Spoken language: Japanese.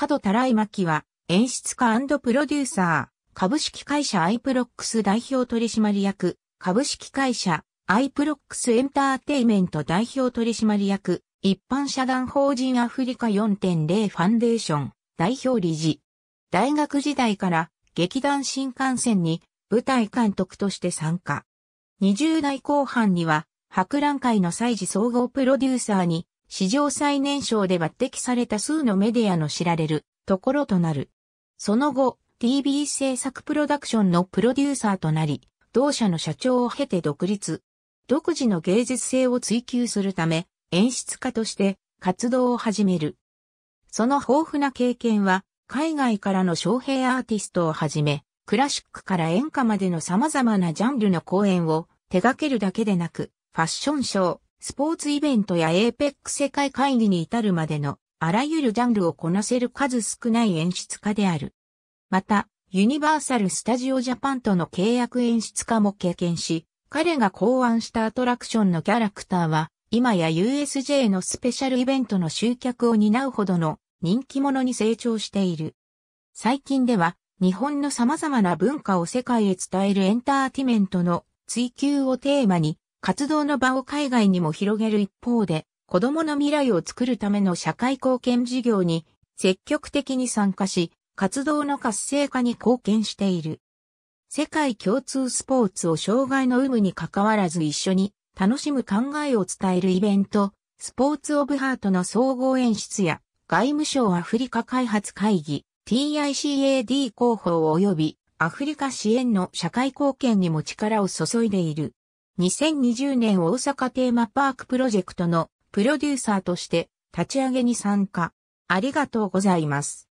門田頼牧は演出家プロデューサー、株式会社アイプロックス代表取締役、株式会社アイプロックスエンターテイメント代表取締役、一般社団法人アフリカ4.0ファンデーション代表理事。大学時代から劇団新感線に舞台監督として参加。20代後半には博覧会の催事総合プロデューサーに史上最年少で抜擢された数のメディアの知られるところとなる。その後、TB 制作プロダクションのプロデューサーとなり、同社の社長を経て独立。独自の芸術性を追求するため、演出家として活動を始める。その豊富な経験は、海外からの招聘アーティストをはじめ、クラシックから演歌までの様々なジャンルの公演を手掛けるだけでなく、ファッションショー、スポーツイベントやエーペック世界会議に至るまでのあらゆるジャンルをこなせる数少ない演出家である。また、ユニバーサル・スタジオ・ジャパンとの契約演出家も経験し、彼が考案したアトラクションのキャラクターは、今や USJ のスペシャルイベントの集客を担うほどの人気者に成長している。最近では、日本の様々な文化を世界へ伝えるエンターティメントの追求をテーマに、活動の場を海外にも広げる一方で、子供の未来を作るための社会貢献事業に積極的に参加し、活動の活性化に貢献している。世界共通スポーツを障害の有無に関わらず一緒に楽しむ考えを伝えるイベント、スポーツオブハートの総合演出や外務省アフリカ開発会議 TICAD 広報及びアフリカ支援の社会貢献にも力を注いでいる。2020年大阪テーマパークプロジェクトのプロデューサーとして立ち上げに参加。ありがとうございます。